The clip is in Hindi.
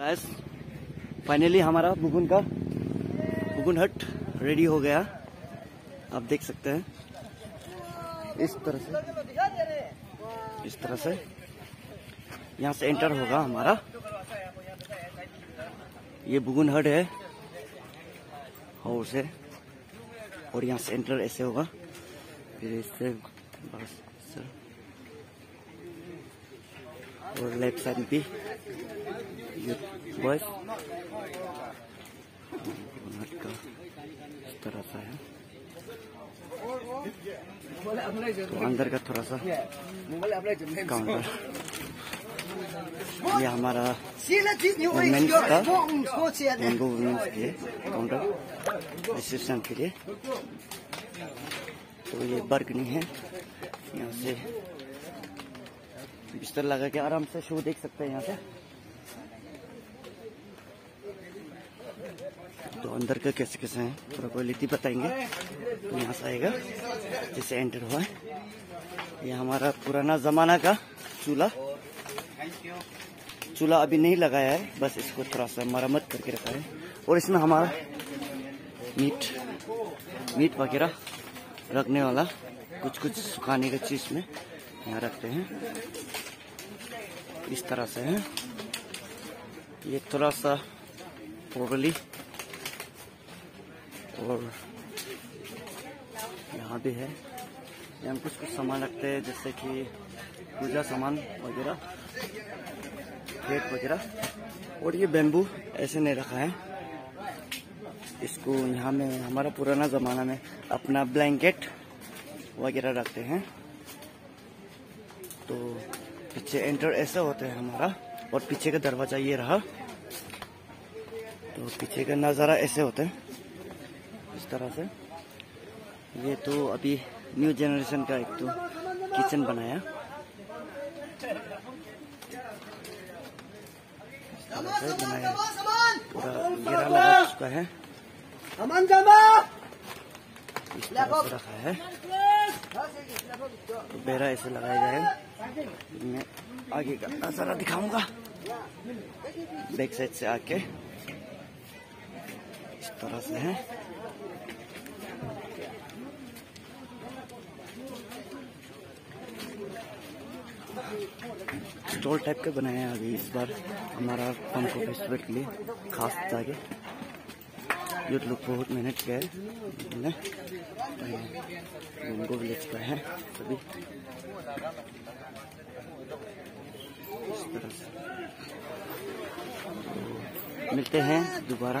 गाइस फाइनली हमारा बुगुन का बुगुन हट रेडी हो गया। आप देख सकते हैं। इस तरह से। इस तरह से। यहाँ से एंटर होगा हमारा। ये बुगुन हट है। और से और यहाँ से एंटर ऐसे होगा। फिर इससे बस और लेफ़्ट साइड भी। ये बस का तरह सा है। तो अंदर का थोड़ा सा। काउंटर ये हमारा का के काउंटर असिस्टेंट के लिए। तो ये बर्गनी है। यहाँ से बिस्तर लगा के आराम से शो देख सकते हैं यहाँ से। तो अंदर का कैसे कैसे है? पूरा क्वालिटी बताएँगे। तो यहाँ से आएगा। जैसे एंटर हुआ है। ये हमारा पुराना जमाना का चूल्हा। चूल्हा अभी नहीं लगाया है। बस इसको थोड़ा सा मरम्मत करके रखा है। और इसमें हमारा मीट मीट वगैरह रखने वाला कुछ कुछ सुखाने का चीज़ में यहाँ रखते हैं। इस तरह से है। ये थोड़ा सा पोरली और यहाँ भी है। यहाँ कुछ कुछ सामान रखते हैं, जैसे कि पूजा सामान वगैरह प्लेट वगैरह। और ये बेम्बू ऐसे नहीं रखा है। इसको यहाँ में, हमारा पुराना ज़माना में अपना ब्लैंकेट वगैरह रखते हैं। तो पीछे एंटर ऐसा होता है हमारा, और पीछे का दरवाज़ा ये रहा। तो पीछे का नज़ारा ऐसे होता है। इस तरह से। ये तो अभी न्यू जनरेशन का एक तो किचन बनाया। पूरा है। रखा है। तो बेरा ऐसे लगाया जाए। मैं आगे का नज़ारा दिखाऊँगा। बैक साइड से आके। इस तरह से है। स्टॉल टाइप का बनाया है अभी इस बार हमारा पंखों फेस्टिवल के लिए, खास जाके। ये लोग बहुत मेहनत किया है उनको विलेज का है सभी इस तरह से। तो मिलते हैं दोबारा।